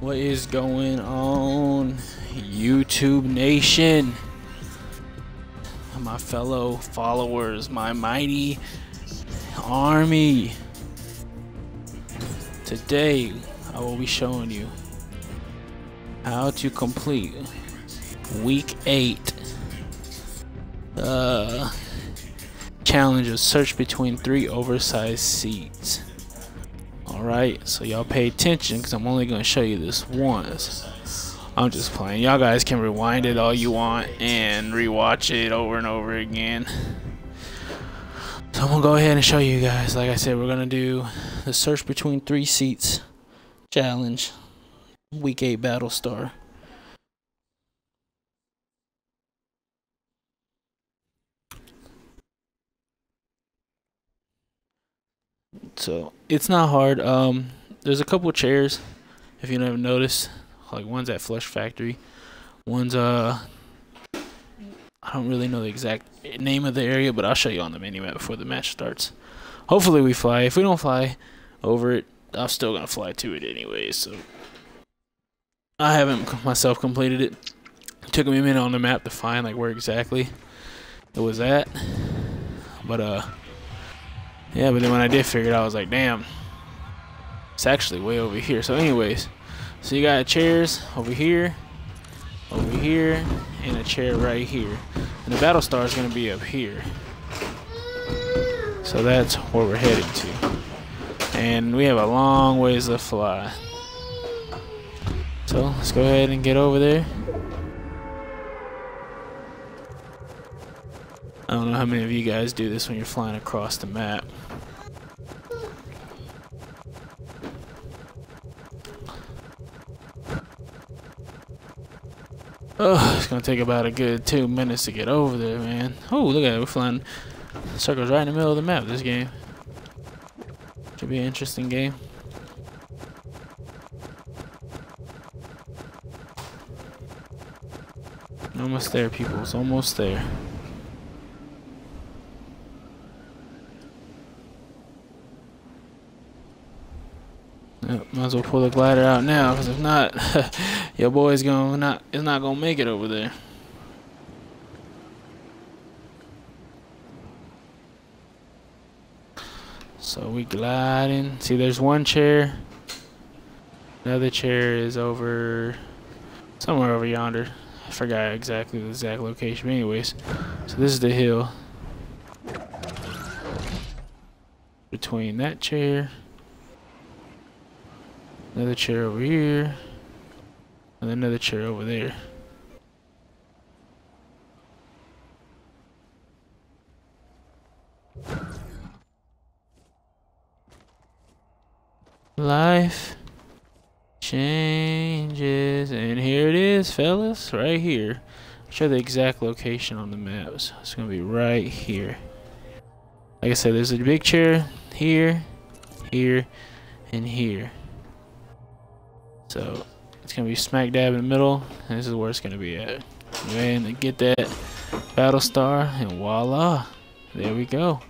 What is going on, YouTube Nation? My fellow followers, my mighty army. Today, I will be showing you how to complete week 8 uh, challenge of search between three oversized seats. Alright, so y'all pay attention because I'm only going to show you this once. I'm just playing. Y'all guys can rewind it all you want and rewatch it over and over again. So I'm going to go ahead and show you guys. Like I said, we're going to do the search between three seats challenge. Week 8 Battlestar. So it's not hard. Um, there's a couple chairs, if you never noticed. Like one's at Flush Factory, one's uh, I don't really know the exact name of the area, but I'll show you on the menu map before the match starts. Hopefully we fly. If we don't fly over it, I'm still gonna fly to it anyway. So I haven't myself completed it. It took me a minute on the map to find like where exactly it was at, but uh. Yeah, but then when I did figure it out, I was like, damn, it's actually way over here. So anyways, so you got chairs over here, over here, and a chair right here. And the Battlestar is going to be up here. So that's where we're headed to. And we have a long ways to fly. So let's go ahead and get over there. I don't know how many of you guys do this when you're flying across the map. Oh, it's gonna take about a good two minutes to get over there, man. Oh, look at it, we're flying circles right in the middle of the map this game. Should be an interesting game. Almost there, people. It's almost there. Yep, might as well pull the glider out now, because if not, your boy's gonna not is not gonna make it over there. So we gliding. See, there's one chair. Another chair is over somewhere over yonder. I forgot exactly the exact location. But anyways, so this is the hill between that chair Another chair over here. And another chair over there. Life changes. And here it is, fellas. Right here. I'll show the exact location on the maps. It's going to be right here. Like I said, there's a big chair here, here, and here. So it's gonna be smack dab in the middle. And this is where it's gonna be at. And get that battle star and voila. There we go.